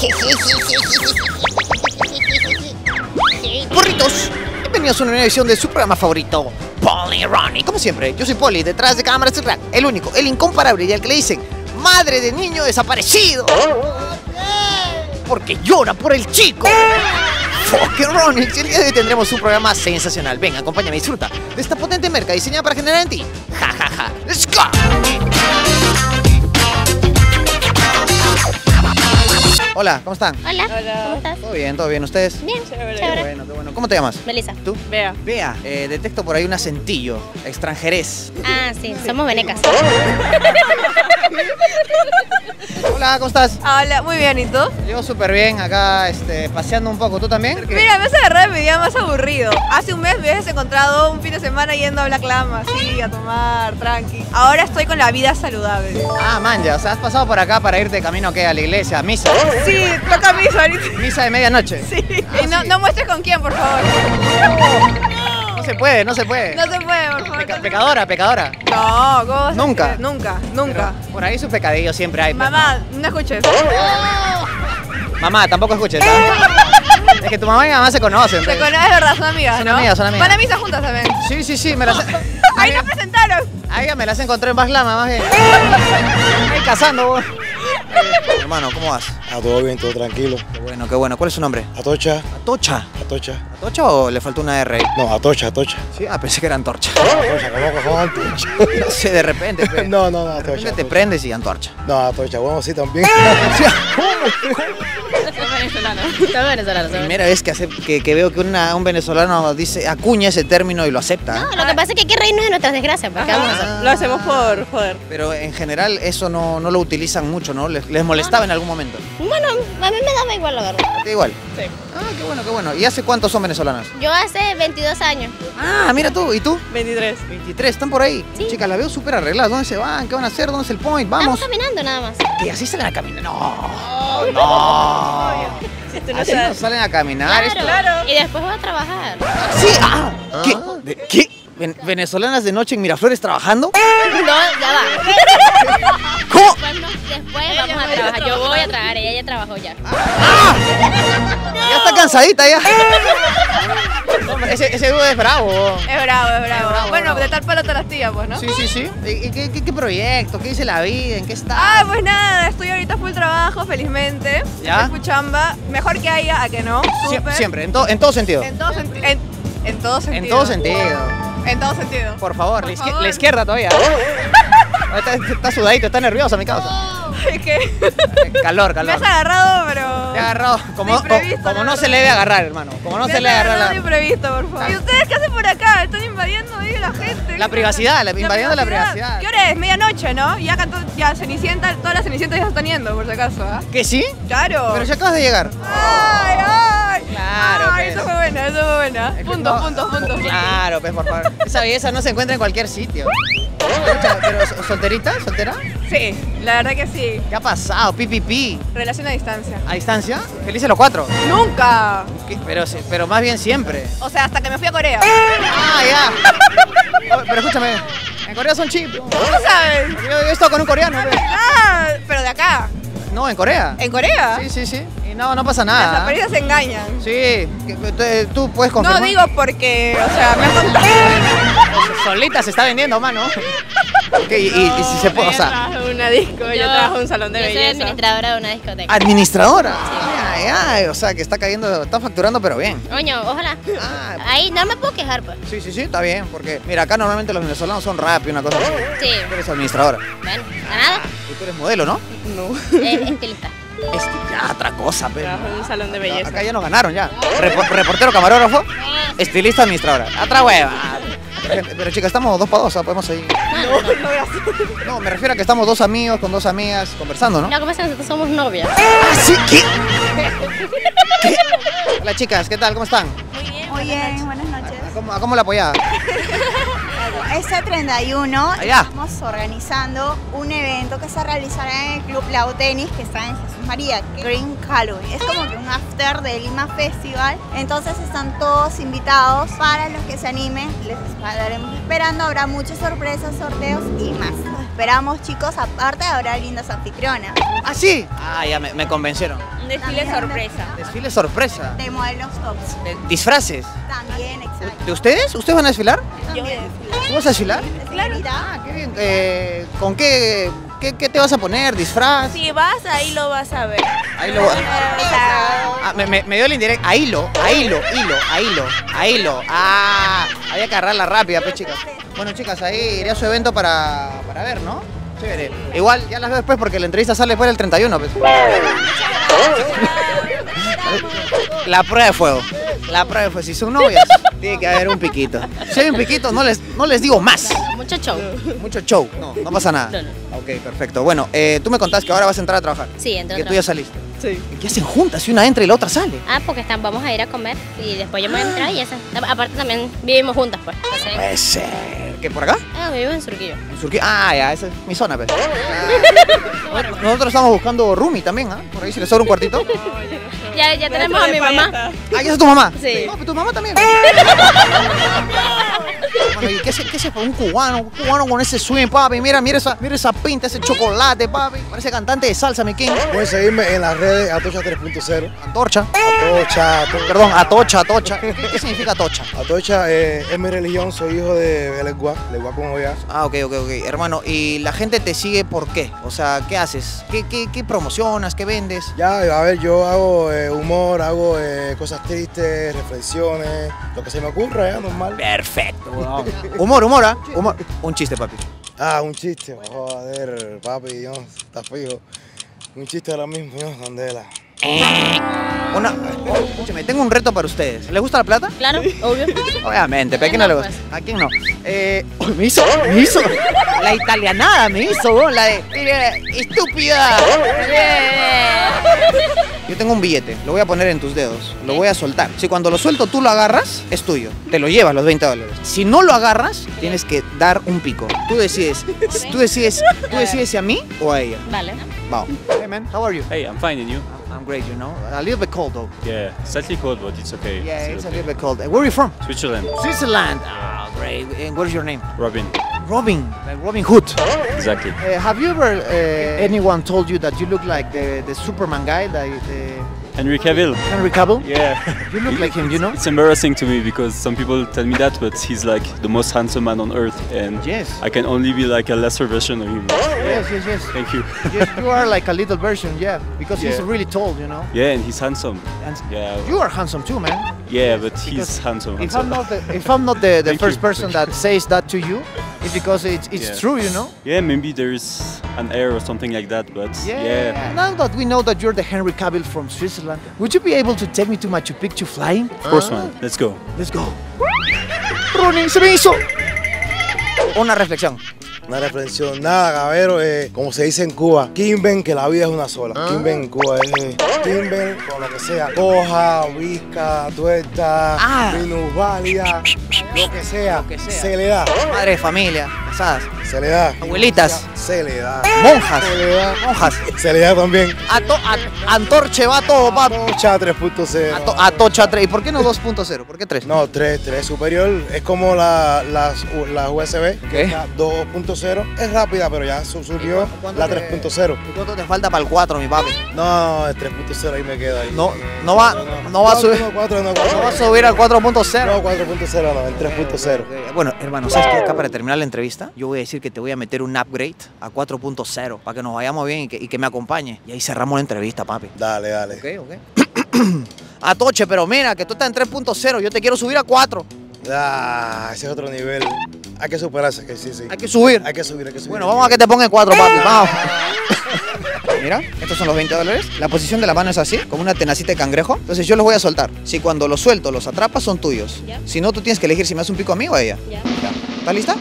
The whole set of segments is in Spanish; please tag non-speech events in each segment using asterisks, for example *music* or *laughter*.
*laughs* ¡Burritos! Bienvenidos a una nueva edición de su programa favorito, Polly Ronnie. Como siempre, yo soy Polly, detrás de cámaras el crack, el único, el incomparable y al que le dicen madre de niño desaparecido. Porque llora por el chico. Fucking Ronnie, el día de hoy tendremos un programa sensacional. Ven, acompáñame, disfruta de esta potente merca diseñada para generar en ti. Ja, ja, ja. Let's go. Hola, ¿cómo están? Hola, ¿cómo estás? Todo bien, todo bien. ¿Ustedes? Bien, Qué chévere. bueno, qué bueno. ¿Cómo te llamas? Melissa. ¿Tú? Vea. Vea, eh, detecto por ahí un acentillo, extranjerés. Ah, sí, somos venecas. *laughs* Hola, ¿cómo estás? Hola, muy bien, ¿y tú? Yo súper bien, acá este, paseando un poco. ¿Tú también? Mira, me has agarrado mi día más aburrido. Hace un mes me hubieses encontrado un fin de semana yendo a Black Lama, así, a tomar, tranqui. Ahora estoy con la vida saludable. Ah, man, ya, o sea, has pasado por acá para irte de camino ¿qué? a la iglesia, a misa. Sí, toca misa ahorita. Misa de medianoche. Sí. Y no, no muestres con quién, por favor. No se puede, no se puede. No se puede, por favor. Peca- pecadora, pecadora. No, ¿cómo Nunca. Nunca, nunca. Pero por ahí sus pecadillos siempre hay. Mamá, no escuches. Mamá, tampoco escuches, ¿ah? Es que tu mamá y mi mamá se conocen. Se pues. conoce, es verdad, son amigas, Son ¿no? amigas, son amigas. Van a misa juntas también. Sí, sí, sí, me las... *laughs* Ahí nos presentaron. A ella me las encontré en Baslama, más bien. Ahí cazando, vos. Hermano, ¿cómo vas? Ah, todo bien, todo tranquilo. Qué bueno, qué bueno. ¿Cuál es su nombre? Atocha, Atocha. Atocha. ¿Atocha o le faltó una R ahí? No, Atocha, Atocha. Sí, ah, pensé que era antorcha. *laughs* Atocha, ¿cómo Atocha? *laughs* No sé, de repente. pe. No, no, no, De repente Atocha. te Atocha. prendes y antorcha. No, Atocha, bueno, sí también. *laughs* Somos venezolanos. Somos venezolanos. somos Primera vez que, hace- que, que veo que una- un venezolano dice, acuña ese término y lo acepta. No, lo que pasa es que hay que reírnos de nuestras desgracias. Porque vamos a hacer? Ah. Lo hacemos por joder. Pero en general eso no, no lo utilizan mucho, ¿no? Les, les molestaba en algún momento. Bueno, a mí me daba igual, la verdad. Da igual. Sí. Ah, qué bueno, qué bueno. ¿Y hace cuántos son venezolanos? Yo hace 22 años. Ah, mira tú. ¿Y tú? 23. 23, están por ahí. Sí. Chicas, la veo súper arregladas. ¿Dónde se van? ¿Qué van a hacer? ¿Dónde es el point? Vamos. Estamos caminando nada más. Y así salen a caminar. No. No. Así no salen a caminar. esto- Claro. Y después voy a trabajar. Sí. Ah. ¿Qué? ¿De- ¿Qué? Ven- ¿Venezolanas de noche en Miraflores trabajando? *laughs* No, ya va. ¿Cómo? Después, no- después vamos a trabajar. Yo voy a trabajar. Ella ya trabajó ya. Ya está cansadita ya. *laughs* Ese, ese dúo es bravo. Es bravo, es bravo. bravo, bueno, bravo. de tal palo tal astilla, pues, ¿no? Sí, sí, sí. ¿Y, qué, qué- qué proyecto? ¿Qué dice la vida? ¿En qué está? Ah, pues nada, estoy ahorita full trabajo, felizmente. ¿Ya? Estoy full chamba. Mejor que haya a que no. Sie- súper. siempre, en, to- en todo sentido. En todo, senti- en, en todo sentido. En todo sentido. En todo sentido. Por favor, Por la, izquier- favor. la izquierda todavía. *laughs* Está, está sudadito, está nerviosa mi causa. Es que *laughs* Calor, me calor. has agarrado, pero. Te ha agarrado. Como, imprevisto, como la no se le debe agarrar, hermano. Como no me se le debe agarrar. de imprevisto, por favor. ¿Y ustedes qué hacen por acá? Están invadiendo ahí la gente. La privacidad, la- invadiendo la privacidad. ¿Qué hora es? Medianoche, ¿no? Ya, cantó, ya Cenicienta, todas las Cenicientas ya están yendo, por si acaso, ¿ah? ¿Que sí? Claro. Pero ya acabas de llegar. ¡Ay, ay! Claro, pues. eso fue buena, eso fue que Puntos, no- puntos, puntos. Claro, pues por favor. Esa belleza no se encuentra en cualquier sitio. Pero ¿so- ¿solterita? ¿Soltera? Sí, la verdad que sí. ¿Qué ha pasado? Pipipi. Relación a distancia. ¿A distancia? Felices los cuatro. ¡Nunca! ¿Qué? Pero, sí, pero más bien siempre. O sea, hasta que me fui a Corea. Ah, ya. Oh, Pero escúchame, en Corea son chip. Yo, ¿Cómo sabes? yo he estado con un coreano. Ah, pero de acá. No, en Corea. ¿En Corea? Sí, sí, sí. No, no pasa Las nada. apariencias se engañan. Sí, tú puedes confirmar. No digo porque, o sea, me han. *laughs* Solita se está vendiendo, mano. Ok, y, y- y si se puede, o sea, trabajo en una disco, yo, trabajo en un salón de yo soy belleza. administradora de una discoteca. administradora. Ay, ay, o sea, que está cayendo, está facturando, pero bien. Coño, ojalá. Ah, Ahí no me puedo quejar, pues. sí, sí, sí, está bien, porque mira, acá normalmente los venezolanos son rap y una cosa así. Sí. Tú eres administradora. Bueno, ganado. Y tú eres modelo, ¿no? Eh, estilista. Este, ya, otra cosa, pero. Trabajo en un salón de belleza. Acá ya nos ganaron, ya. Repo- reportero, camarógrafo, estilista, administradora. Otra hueva. Pero chicas, estamos dos para dos, ¿ah? podemos seguir. No, me refiero a que estamos dos amigos con dos amigas conversando, ¿no? Lo que pasa nosotros somos novias. ¿Ah, sí? ¿Qué? *laughs* ¿Qué? Hola chicas, ¿qué tal? ¿Cómo están? Muy bien, buenas noches. ¿A cómo, a cómo la apoyaba? *laughs* Este 31 Allá. estamos organizando un evento que se realizará en el Club Lau Tenis que está en Jesús María, Green Halloween. Es como que un after de Lima Festival. Entonces están todos invitados para los que se animen. Les estaremos esperando. Habrá muchas sorpresas, sorteos y más. Los esperamos chicos. Aparte habrá lindas anfitrionas. ¿Ah, sí? Ah, ya me, me convencieron. Un desfile También sorpresa. Desfile sorpresa. De modelos tops. Eh, Disfraces. También, exacto. ¿De ustedes? ¿Ustedes van a desfilar? También. ¿Tú vas a desfilar? Claro. Ah, qué bien. Eh, ¿Con qué, qué, qué te vas a poner? ¿Disfraz? Si vas, ahí lo vas a ver. Ahí lo Ah, me, me, me dio el indirecto. Ahí lo, ahí lo, hilo, ahí lo, ahí lo. Ah, había que agarrarla rápida, pues chicas. Bueno, chicas, ahí iré a su evento para, para ver, ¿no? Chévere. Igual, ya las veo después porque la entrevista sale después del 31, pues. La prueba de fuego. La prueba de fuego. Si son novias, tiene que haber un piquito. Si hay un piquito, no les, no les digo más. Mucho show. Mucho show. No, no *laughs* pasa nada. No, Ok, perfecto. Bueno, eh, tú me contás que ahora vas a entrar a trabajar. Sí, entre Que tú ya saliste. Sí. ¿Qué hacen juntas si una entra y la otra sale? Ah, porque están, vamos a ir a comer y después yo me voy a entrar y esa. Aparte también vivimos juntas, pues. Entonces, Puede ser. ¿Qué, por acá? ah, vivimos en Surquillo. En Surquía. Ah, ya, esa es mi zona, pues. *laughs* Nosotros- Nosotros estamos buscando roomie también, ¿ah? Por ahí si le sobra un cuartito. *laughs* Ya, ya tenemos a mi mamá. Ah, ¿ya es tu mamá? Sí. No, pero tu mamá también. *laughs* Bueno, ¿y qué es, qué es un cubano? Un cubano con ese swing, papi. Mira, mira esa, mira esa pinta, ese chocolate, papi. Parece cantante de salsa, mi king. Pueden seguirme en las redes Atocha 3.0. Antorcha. Atocha, Atocha. Perdón, atocha, atocha. ¿Qué, qué significa atocha? Atocha eh, es mi religión, soy hijo de Leguá, Leguá con Oya. Ah, ok, ok, ok. Hermano, ¿y la gente te sigue por qué? O sea, ¿qué haces? ¿Qué, qué, qué promocionas? ¿Qué vendes? Ya, a ver, yo hago eh, humor, hago eh, cosas tristes, reflexiones, lo que se me ocurra, ya, normal. Perfecto, Humor, humor, ¿ah? Humor. Un chiste, papi. Ah, un chiste, joder, papi, Dios, está fijo. Un chiste ahora mismo, Dios, Candela. Una. oh, escúchame, tengo un reto para ustedes. ¿Les gusta la plata? Claro, obvio. Obviamente, pero ¿a quién no le gusta? pues. ¿A quién no? Eh, me hizo, me hizo. La italianada me hizo, la de. Estúpida. Yo tengo un billete, lo voy a poner en tus dedos, lo voy a soltar. Si cuando lo suelto tú lo agarras, es tuyo. Te lo llevas los 20 dólares. Si no lo agarras, tienes que dar un pico. Tú decides, tú decides, tú decides si a mí o a ella. Vale. Vamos. Hey man, how are you? Hey, I'm fine, and you? I'm great, you know. A little bit cold though. Yeah, slightly cold, but it's okay. Yeah, Still it's a okay. little bit cold. Where are you from? Switzerland, Switzerland. Ah, great. And what is your name? Robin. Robin, like Robin Hood. Exactly. Uh, have you ever uh, anyone told you that you look like the, the Superman guy, the, the Henry Cavill. Henry Cavill? Yeah. *laughs* You look like him, you know? It's embarrassing to me because some people tell me that, but he's like the most handsome man on earth, and Yes. I can only be like a lesser version of him. Oh yes, yes, yes. *laughs* Thank you. yes, you are like a little version, yeah, because he's really tall, you know. Yeah, and he's handsome. And Yeah. you are handsome too, man. Yeah, but he's handsome. If handsome. I'm not the, if I'm not the, the *laughs* first you. person that says that to you, it's because it's it's Yeah. true, you know. Yeah, maybe there's an error or something like that, but yeah. Now that we know that you're the Henry Cavill from Switzerland, would you be able to take me to Machu Picchu flying? Of course, man. Let's go. Let's go. Ronin, se me hizo. Una reflexión. Una reflexión, nada, cabero, eh, como se dice en Cuba, Kimben, que la vida es una sola. Kimben en Cuba es Kimben con lo que sea, coja, visca, tuerta, Ah. lo que sea, Lo que sea. se le da, Madre de familia, casadas, se le da. Abuelitas. Se le da. monjas, Se le da. monjas. *laughs* Se le da también. Ato, a- antorche va todo, papi. Atocha 3.0. Ato- atocha 3. ¿Y por qué no 2.0? ¿Por qué 3? No, 3, 3 superior. Es como la, las, las USB. ¿Qué? La 2.0 es rápida, pero ya su- surgió la 3.0. ¿Y cuánto te falta para el 4, mi papi? No, el 3.0 ahí me queda ahí. No, no va, no va a subir, No, 4, no, no va a 4, subir al 4.0. no, 4.0 no, el 3.0. Eh, Bueno, hermano, ¿sabes qué? Acá para terminar la entrevista, yo voy a decir que te voy a meter un upgrade a 4.0 para que nos vayamos bien y que, y que me acompañe. Y ahí cerramos la entrevista, papi. Dale, dale. Ok, ok. *clears throat* Atoche, pero mira, que tú estás en 3.0, yo te quiero subir a 4. Ah, ese es otro nivel. Hay que superarse, que sí, sí. Hay que subir. Hay que subir, hay que subir. Bueno, vamos a que te ponga en 4, papi. Vamos. *laughs* Mira, estos son los 20 dólares. La posición de la mano es así, como una tenacita de cangrejo. Entonces yo los voy a soltar. Si cuando los suelto los atrapas, son tuyos. Si no, tú tienes que elegir si me haces un pico a mí o a ella. Ya. ¿Estás lista?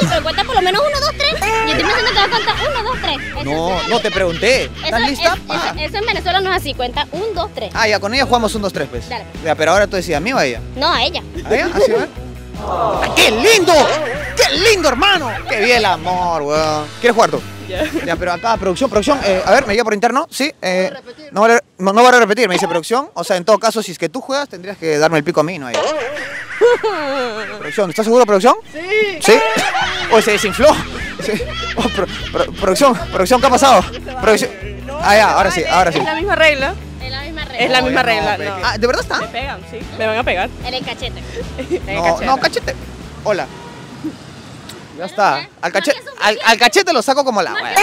Pero cuenta por lo menos uno, dos, tres. Yo estoy pensando que va a contar uno, dos, tres. Eso No, sí. no te pregunté. Eso, ¿Estás lista? es- Ah. eso, eso en Venezuela no es así, cuenta un, dos, tres. Ah, ya, con ella jugamos un, dos, tres, pues. Dale. Ya, pero ahora tú decías, ¿a mí o a ella? No, a ella. ¿A ella? ¿Así va? Ay, ¡Qué lindo! ¡Qué lindo, hermano! ¡Qué bien el amor, weón! ¿Quieres jugar tú? Ya. Ya, pero acá, producción, producción. eh, a ver, me llega por interno, ¿sí? Eh, no, vale, no, no vale repetir, me dice producción. O sea, en todo caso, si es que tú juegas, tendrías que darme el pico a mí, no a ella. *laughs* Producción, ¿estás seguro, producción? Sí. ¿Sí? O se desinfló. Sí. Oh, pro- pro- producción, producción, ¿qué ha pasado? Producción. Ah, ya, ahora sí, ahora sí. Es la misma regla. Es la misma regla. Es la misma Oye, regla. pero no. es que- Ah, ¿de verdad Me está? pegan, sí. Me van a pegar. El encachete. En No, cachete. no, cachete. Hola. Ya está. Al cachete, al, al cachete lo saco como la wea.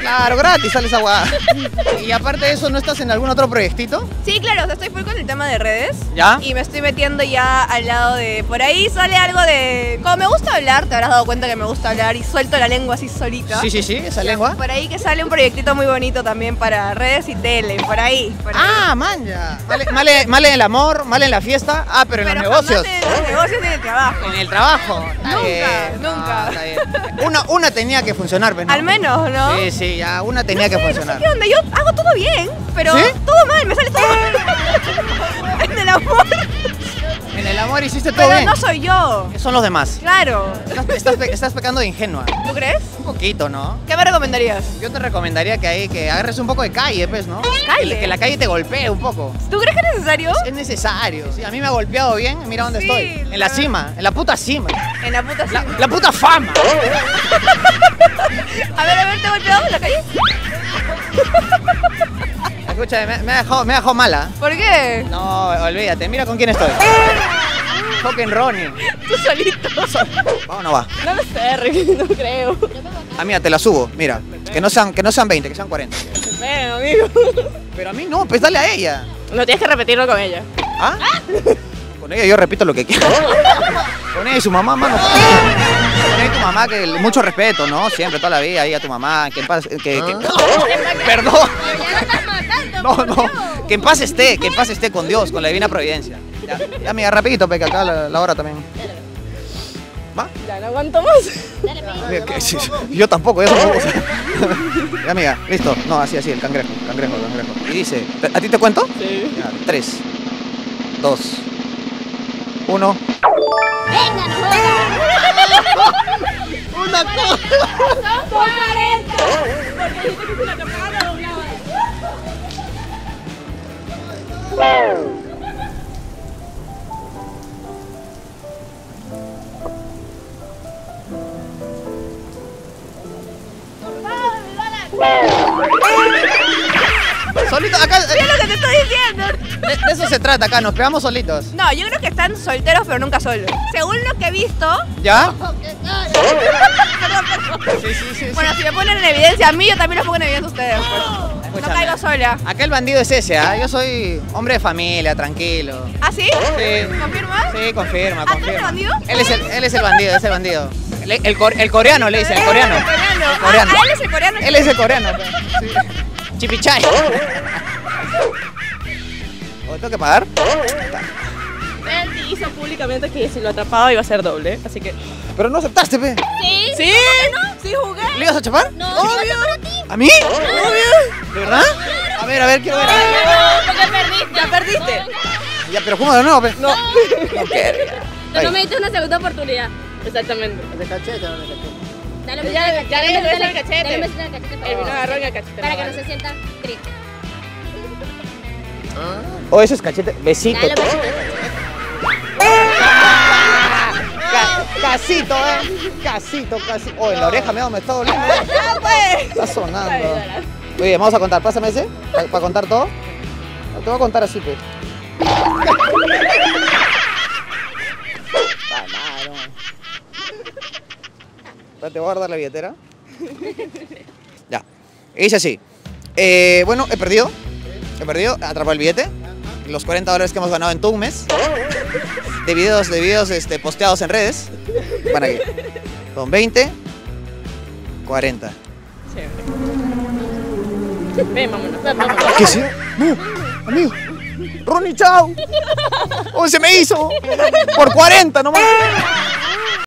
Claro, gratis sale esa weá. Y aparte de eso, ¿no estás en algún otro proyectito? Sí, claro, o sea, estoy full con el tema de redes. ¿Ya? Y me estoy metiendo ya al lado de. Por ahí sale algo de. Como me gusta hablar, te habrás dado cuenta que me gusta hablar y suelto la lengua así solita. Sí, sí, sí, esa lengua. Por ahí que sale un proyectito muy bonito también para redes y tele, por ahí. por ahí. Ah, man, ya. Male, male, male en el amor, male en la fiesta. Ah, pero en Pero los negocios. en los negocios y en el trabajo. En el trabajo. Está Nunca, bien. nunca. No, está bien. *laughs* Una, una tenía que funcionar, pero no. Al menos, ¿no? Sí, sí, ya, una tenía que Sí, no sé funcionar. qué onda, yo hago todo bien, pero ¿Sí? todo mal, me sale todo mal. *laughs* en el amor. En el amor hiciste todo Pero bien. no soy yo. ¿Qué son los demás? Claro. Estás, estás estás pecando de ingenua. ¿Tú crees? Un poquito, ¿no? ¿Qué me recomendarías? Yo te recomendaría que ahí que agarres un poco de calle, pues, ¿no? ¿Calle? Que, la calle te golpee un poco. ¿Tú crees que es necesario? Es necesario. Sí, a mí me ha golpeado bien. Mira dónde Sí, estoy. En la cima, en la puta cima. En la puta La, cima. la puta fama. *laughs* A ver, a ver, ¿te he golpeado en la calle? *laughs* Escúchame, me, me ha dejado, me ha dejado mala. ¿Por qué? No, olvídate. Mira con quién estoy. *laughs* Fucking Ronnie. Tú solito. ¿Va o no va? No lo sé, no creo. Ah, mira, te la subo. Mira. Que no sean, que no sean 20, que sean 40. Ven, amigo. Pero a mí no, pues dale a ella. No tienes que repetirlo con ella. ¿Ah? Con ella yo repito lo que quiero. Con ella y su mamá, mano. Con ella y tu mamá, que mucho respeto, ¿no? Siempre, toda la vida, ahí a tu mamá, que en paz, que, que- Perdón. Estás matando. No, no. Que en paz esté, que en paz esté con Dios, con la divina providencia. Ya, ya amiga, rapidito, porque acá la, la hora también. Ya no aguanto más. Dale, pi. Mira, que sí, Yo tampoco, no. Ya, *laughs* amiga, listo. No, así, así, el cangrejo, cangrejo, cangrejo. Y dice, ¿a ti te cuento? Sí. Ya, tres, dos, uno. Venga, no trata acá, nos pegamos solitos. No, yo creo que están solteros, pero nunca solos. Según lo que he visto, ¿Ya? *laughs* Sí, sí, sí. bueno, si me ponen en evidencia a mí, yo también los pongo en evidencia a ustedes. pues. No caigo sola. Acá el bandido es ese, ¿ah? Yo soy hombre de familia, tranquilo. ¿Ah, sí? Sí. ¿Confirmas? Sí, confirma, ¿Ah, tú eres confirma. el bandido? Él es el, él es el bandido, es el bandido. El, el cor- el coreano le dice, el coreano. El coreano. El coreano. Ah, él es el coreano. Él es el coreano. pues. Sí. Chipichay. *laughs* ¿O tengo que pagar? Él hizo públicamente que si lo atrapaba iba a ser doble, así que... Pero no aceptaste, pe. Sí. ¡Sí! Sí, jugué. ¿Le ibas a chapar? No, Obvio. ¿A mí? ¿De verdad? A ver, a ver, quiero ver. No, porque perdiste. Ya perdiste. Ya, pero ¿cómo de nuevo, pe? No. *laughs* No quiero, ya. Pero no me diste una segunda oportunidad. Exactamente. Dale un Ya- besito al ya cachete. le besé Dale- el cachete. Dale un besito al cachete, por El vino agarró en el cachete. Para que no no se sienta triste. O ese es cachete. Besito. Dale. Ca- casito, eh. Casito, casito. Oh, en la oreja me, me está doliendo. *laughs* Pues. Está sonando. Oye, vamos a contar. Pásame ese. Para contar todo. Te voy a contar así, pues. *laughs* Espérate, voy a guardar la billetera. Ya. Y dice así. Eh, bueno, he perdido. He perdido. Atrapado el billete. Los 40 dólares que hemos ganado en todo un mes. De videos, de videos este, posteados en redes. Van aquí. Son 20. 40. Ven, vámonos. Vámonos. ¿Qué sí? No, amigo. Ronnie, chao. Oh, se me hizo. Por 40 nomás.